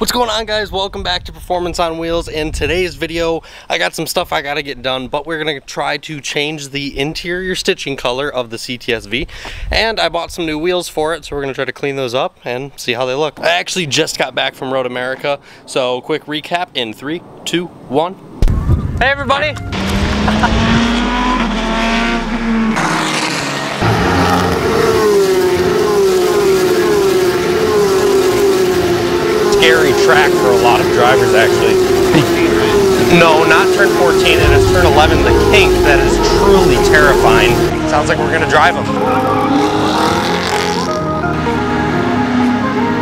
What's going on guys? Welcome back to Performance on Wheels. In today's video, I got some stuff I gotta get done, but we're gonna try to change the interior stitching color of the CTS-V. And I bought some new wheels for it, so we're gonna try to clean those up and see how they look. I actually just got back from Road America, so quick recap in three, two, one. Hey everybody! scary track for a lot of drivers actually. no, not turn 14, and it is turn 11, the kink that is truly terrifying. Sounds like we're gonna drive them.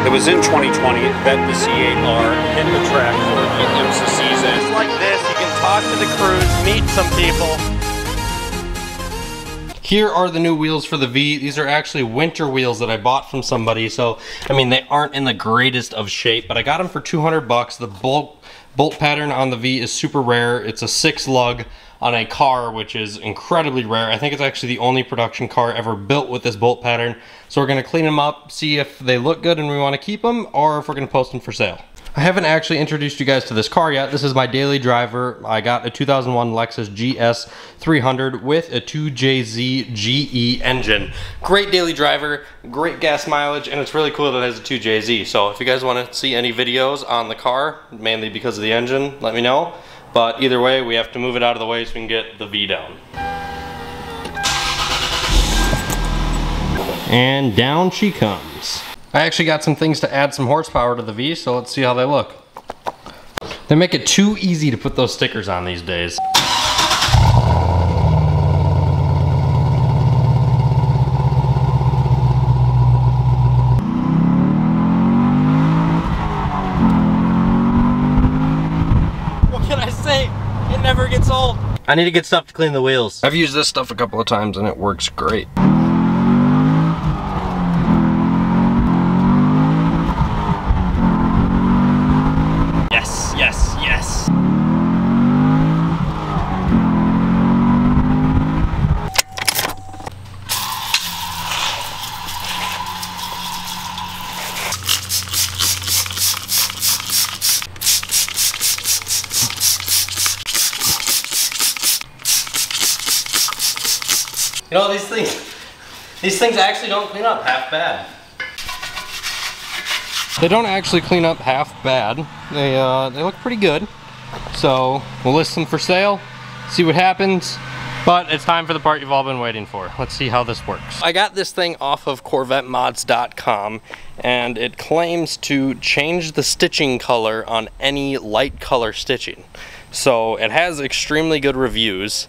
It was in 2020 that the C8R hit the track for the IMSA season. Just like this, you can talk to the crews, meet some people. Here are the new wheels for the V. These are actually winter wheels that I bought from somebody. So, I mean, they aren't in the greatest of shape, but I got them for 200 bucks. The bolt, bolt pattern on the V is super rare. It's a six lug on a car, which is incredibly rare. I think it's actually the only production car ever built with this bolt pattern. So we're gonna clean them up, see if they look good and we wanna keep them, or if we're gonna post them for sale. I haven't actually introduced you guys to this car yet. This is my daily driver. I got a 2001 Lexus GS 300 with a 2JZ GE engine. Great daily driver, great gas mileage, and it's really cool that it has a 2JZ. So if you guys want to see any videos on the car, mainly because of the engine, let me know. But either way, we have to move it out of the way so we can get the V down. And down she comes. I actually got some things to add some horsepower to the V, so let's see how they look. They make it too easy to put those stickers on these days. What can I say? It never gets old. I need to get stuff to clean the wheels. I've used this stuff a couple of times and it works great. Yes, yes. You know, these things, these things actually don't clean up half bad. They don't actually clean up half bad. They, uh, they look pretty good. So we'll list them for sale, see what happens. But it's time for the part you've all been waiting for. Let's see how this works. I got this thing off of CorvetteMods.com and it claims to change the stitching color on any light color stitching. So it has extremely good reviews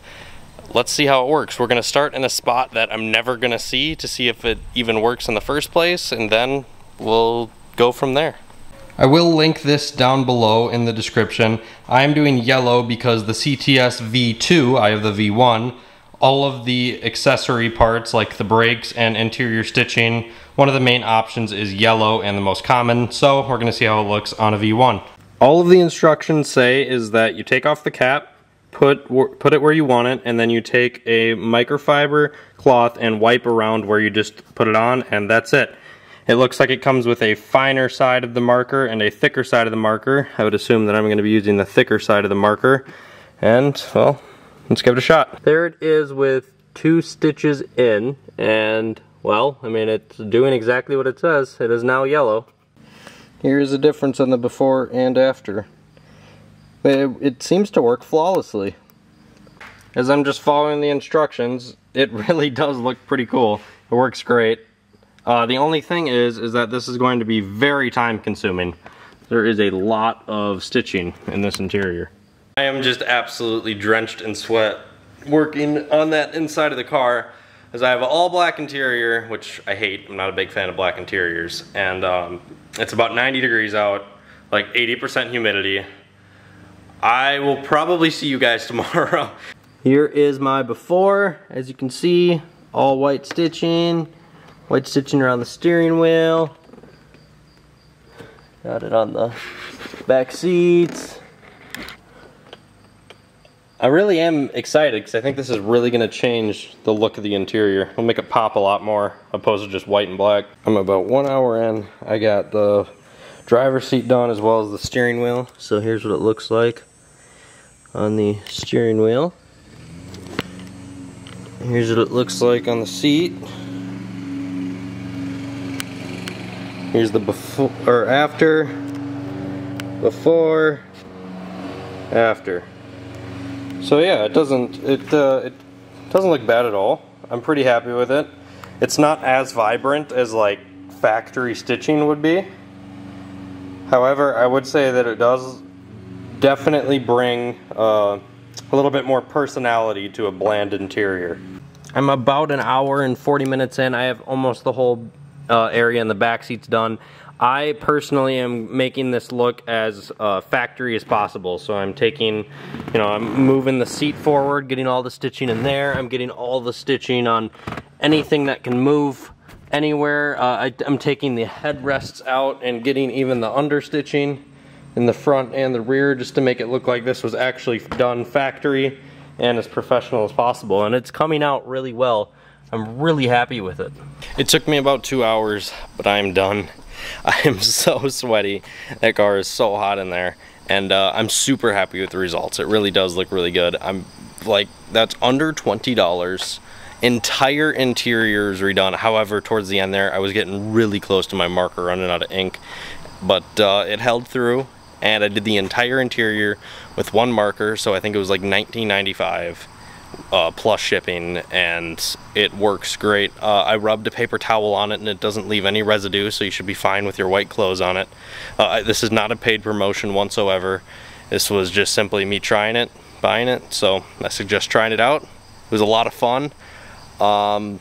let's see how it works. We're gonna start in a spot that I'm never gonna see to see if it even works in the first place and then we'll go from there. I will link this down below in the description. I am doing yellow because the CTS V2, I have the V1, all of the accessory parts like the brakes and interior stitching, one of the main options is yellow and the most common, so we're gonna see how it looks on a V1. All of the instructions say is that you take off the cap, put put it where you want it, and then you take a microfiber cloth and wipe around where you just put it on, and that's it. It looks like it comes with a finer side of the marker and a thicker side of the marker. I would assume that I'm going to be using the thicker side of the marker. And, well, let's give it a shot. There it is with two stitches in, and, well, I mean, it's doing exactly what it says. It is now yellow. Here's the difference in the before and after. It, it seems to work flawlessly. As I'm just following the instructions, it really does look pretty cool. It works great. Uh, the only thing is, is that this is going to be very time consuming. There is a lot of stitching in this interior. I am just absolutely drenched in sweat working on that inside of the car as I have an all black interior, which I hate. I'm not a big fan of black interiors. And um, it's about 90 degrees out, like 80% humidity. I will probably see you guys tomorrow. Here is my before. As you can see, all white stitching. White stitching around the steering wheel. Got it on the back seats. I really am excited because I think this is really going to change the look of the interior. It'll make it pop a lot more opposed to just white and black. I'm about one hour in. I got the driver seat done as well as the steering wheel. So here's what it looks like on the steering wheel. Here's what it looks like on the seat. Here's the before or after, before, after. So yeah, it doesn't it uh, it doesn't look bad at all. I'm pretty happy with it. It's not as vibrant as like factory stitching would be. However, I would say that it does definitely bring uh, a little bit more personality to a bland interior. I'm about an hour and 40 minutes in. I have almost the whole uh, area in the back seats done. I personally am making this look as uh, factory as possible. So I'm taking, you know, I'm moving the seat forward, getting all the stitching in there. I'm getting all the stitching on anything that can move anywhere. Uh, I, am taking the headrests out and getting even the understitching in the front and the rear just to make it look like this was actually done factory and as professional as possible. And it's coming out really well. I'm really happy with it. It took me about two hours, but I'm done. I am so sweaty. That car is so hot in there. And uh, I'm super happy with the results. It really does look really good. I'm like, that's under $20. Entire interior is redone. However, towards the end there, I was getting really close to my marker running out of ink. But uh, it held through and I did the entire interior with one marker. So I think it was like 1995 uh, plus shipping and it works great. Uh, I rubbed a paper towel on it and it doesn't leave any residue so you should be fine with your white clothes on it. Uh, this is not a paid promotion whatsoever. This was just simply me trying it, buying it, so I suggest trying it out. It was a lot of fun. Um,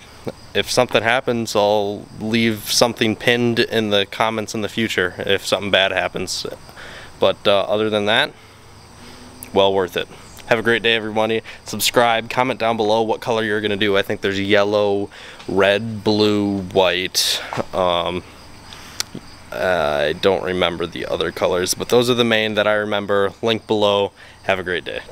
if something happens, I'll leave something pinned in the comments in the future if something bad happens. But uh, other than that, well worth it. Have a great day, everybody. Subscribe, comment down below what color you're going to do. I think there's yellow, red, blue, white. Um, I don't remember the other colors, but those are the main that I remember. Link below. Have a great day.